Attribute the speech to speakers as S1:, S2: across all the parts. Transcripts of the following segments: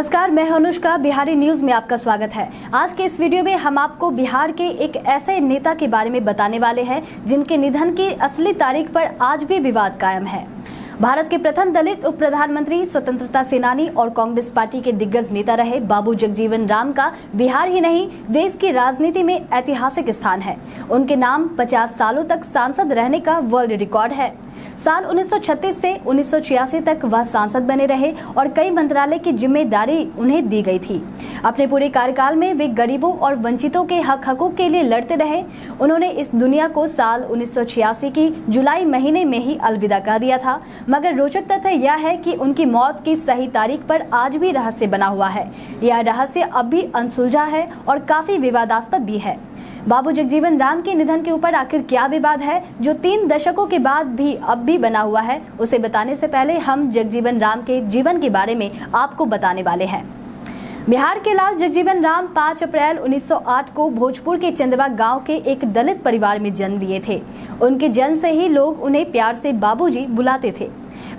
S1: नमस्कार, मैं अनुष्का, बिहारी न्यूज़ में आपका स्वागत है। आज के इस वीडियो में हम आपको बिहार के एक ऐसे नेता के बारे में बताने वाले हैं, जिनके निधन की असली तारीख पर आज भी विवाद कायम है। भारत के प्रथम दलित उप प्रधानमंत्री, स्वतंत्रता सेनानी और कांग्रेस पार्टी के दिग्गज नेता रहे बाबू जगजीवन राम का बिहार ही नहीं, देश की राजनीति में ऐतिहासिक स्थान है। उनके नाम 50 सालों तक सांसद रहने का वर्ल्ड रिकॉर्ड है। साल 1936 से 1986 तक वह सांसद बने रहे और कई मंत्रालय की ज़िम्मेदारी उन्हें दी गई थी। अपने पूरे कार्यकाल में वे गरीबों और वंचितों के हक हकूक के लिए लड़ते रहे। उन्होंने इस दुनिया को साल 1986 की जुलाई महीने में ही अलविदा कह दिया था। मगर रोचक तथ्य यह है कि उनकी मौत की सही तारीख पर आज भी रहस्य बना हुआ है। यह रहस्य अब भी अनसुलझा है और काफ़ी विवादास्पद भी है। बाबू जगजीवन राम के निधन के ऊपर आखिर क्या विवाद है? जो तीन दशकों के बाद भी अब भी बना हुआ है, उसे बताने से पहले हम जगजीवन राम के जीवन के बारे में आपको बताने वाले हैं। बिहार के लाल जगजीवन राम 5 अप्रैल 1908 को भोजपुर के चंदवा गाँव के एक दलित परिवार में जन्म लिए थे। उनके जन्म से ही लोग उन्हें प्यार से बाबूजी बुलाते थे।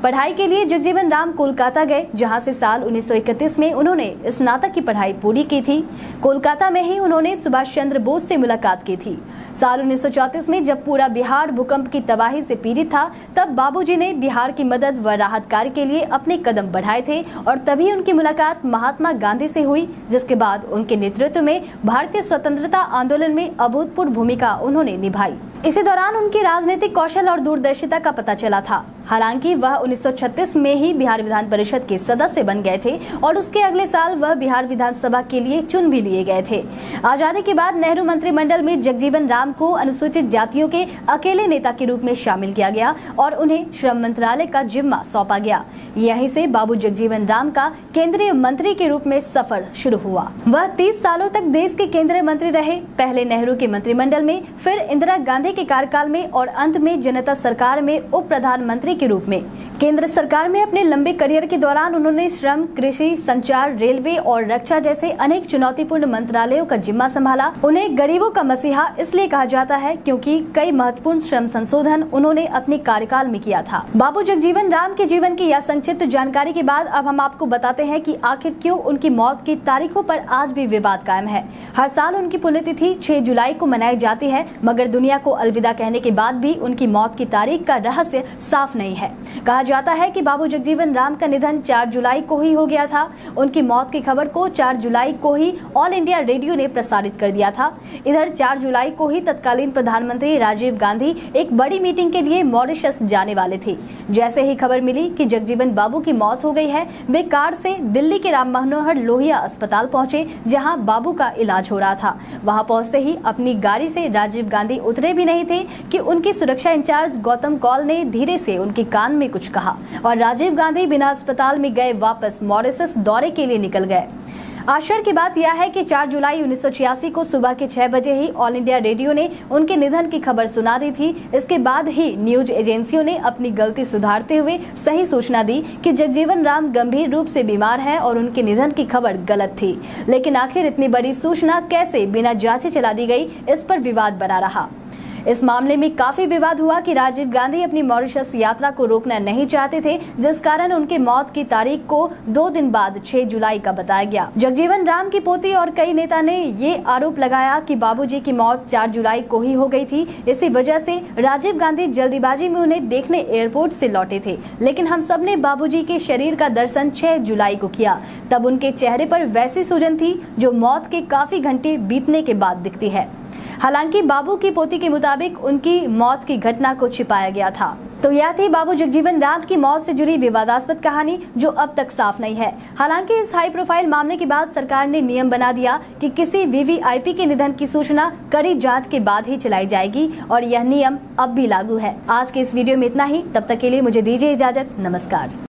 S1: पढ़ाई के लिए जगजीवन राम कोलकाता गए, जहाँ से साल 1931 में उन्होंने स्नातक की पढ़ाई पूरी की थी। कोलकाता में ही उन्होंने सुभाष चंद्र बोस से मुलाकात की थी। साल 1934 में जब पूरा बिहार भूकंप की तबाही से पीड़ित था, तब बाबूजी ने बिहार की मदद व राहत कार्य के लिए अपने कदम बढ़ाए थे और तभी उनकी मुलाकात महात्मा गांधी से हुई, जिसके बाद उनके नेतृत्व में भारतीय स्वतंत्रता आंदोलन में अभूतपूर्व भूमिका उन्होंने निभाई। इसी दौरान उनके राजनीतिक कौशल और दूरदर्शिता का पता चला था। हालाँकि वह 1936 में ही बिहार विधान परिषद के सदस्य बन गए थे और उसके अगले साल वह बिहार विधानसभा के लिए चुन भी लिए गए थे। आज़ादी के बाद नेहरू मंत्रिमंडल में जगजीवन राम को अनुसूचित जातियों के अकेले नेता के रूप में शामिल किया गया और उन्हें श्रम मंत्रालय का जिम्मा सौंपा गया। यहीं से बाबू जगजीवन राम का केंद्रीय मंत्री के रूप में सफ़र शुरू हुआ। वह तीस सालों तक देश के केंद्रीय मंत्री रहे। पहले नेहरू के मंत्रिमंडल में, फिर इंदिरा गांधी के कार्यकाल में और अंत में जनता सरकार में, उप प्रधानमंत्री के रूप में। केंद्र सरकार में अपने लंबे करियर के दौरान उन्होंने श्रम, कृषि, संचार, रेलवे और रक्षा जैसे अनेक चुनौतीपूर्ण मंत्रालयों का जिम्मा संभाला। उन्हें गरीबों का मसीहा इसलिए कहा जाता है क्योंकि कई महत्वपूर्ण श्रम संशोधन उन्होंने अपने कार्यकाल में किया था। बाबू जगजीवन राम के जीवन की यह संक्षिप्त जानकारी के बाद अब हम आपको बताते हैं की आखिर क्यों उनकी मौत की तारीखों पर आज भी विवाद कायम है। हर साल उनकी पुण्यतिथि छह जुलाई को मनाई जाती है, मगर दुनिया को अलविदा कहने के बाद भी उनकी मौत की तारीख का रहस्य साफ़ नहीं है। कहा जाता है कि बाबू जगजीवन राम का निधन 4 जुलाई को ही हो गया था। उनकी मौत की खबर को 4 जुलाई को ही ऑल इंडिया रेडियो ने प्रसारित कर दिया था। इधर 4 जुलाई को ही तत्कालीन प्रधानमंत्री राजीव गांधी एक बड़ी मीटिंग के लिए मॉरिशस जाने वाले थे। जैसे ही खबर मिली कि जगजीवन बाबू की मौत हो गई है, वे कार से दिल्ली के राम मनोहर लोहिया अस्पताल पहुँचे, जहाँ बाबू का इलाज हो रहा था। वहाँ पहुँचते ही अपनी गाड़ी से राजीव गांधी उतरे भी नहीं थे कि उनके सुरक्षा इंचार्ज गौतम कौल ने धीरे से उनके कान में कुछ कहा और राजीव गांधी बिना अस्पताल में गए वापस मॉरिसस दौरे के लिए निकल गए। आश्चर्य की बात यह है कि 4 जुलाई 1986 को सुबह के 6 बजे ही ऑल इंडिया रेडियो ने उनके निधन की खबर सुना दी थी। इसके बाद ही न्यूज़ एजेंसियों ने अपनी गलती सुधारते हुए सही सूचना दी कि जगजीवन राम गंभीर रूप से बीमार है और उनके निधन की खबर गलत थी। लेकिन आखिर इतनी बड़ी सूचना कैसे बिना जांचे चला दी गई, इस पर विवाद बना रहा। इस मामले में काफ़ी विवाद हुआ कि राजीव गांधी अपनी मॉरिशस यात्रा को रोकना नहीं चाहते थे, जिस कारण उनके मौत की तारीख को दो दिन बाद 6 जुलाई का बताया गया। जगजीवन राम की पोती और कई नेता ने ये आरोप लगाया कि बाबूजी की मौत 4 जुलाई को ही हो गई थी। इसी वजह से राजीव गांधी जल्दीबाजी में उन्हें देखने एयरपोर्ट से लौटे थे। लेकिन हम सबने बाबूजी के शरीर का दर्शन 6 जुलाई को किया। तब उनके चेहरे पर वैसी सूजन थी, जो मौत के काफ़ी घंटे बीतने के बाद दिखती है। हालाँकि बाबू की पोती के मुताबिक उनकी मौत की घटना को छिपाया गया था। तो यह थी बाबू जगजीवन राम की मौत से जुड़ी विवादास्पद कहानी, जो अब तक साफ़ नहीं है। हालाँकि इस हाई प्रोफ़ाइल मामले के बाद सरकार ने नियम बना दिया कि किसी वीवीआईपी के निधन की सूचना कड़ी जाँच के बाद ही चलाई जाएगी, और यह नियम अब भी लागू है। आज के इस वीडियो में इतना ही। तब तक के लिए मुझे दीजिए इजाज़त। नमस्कार।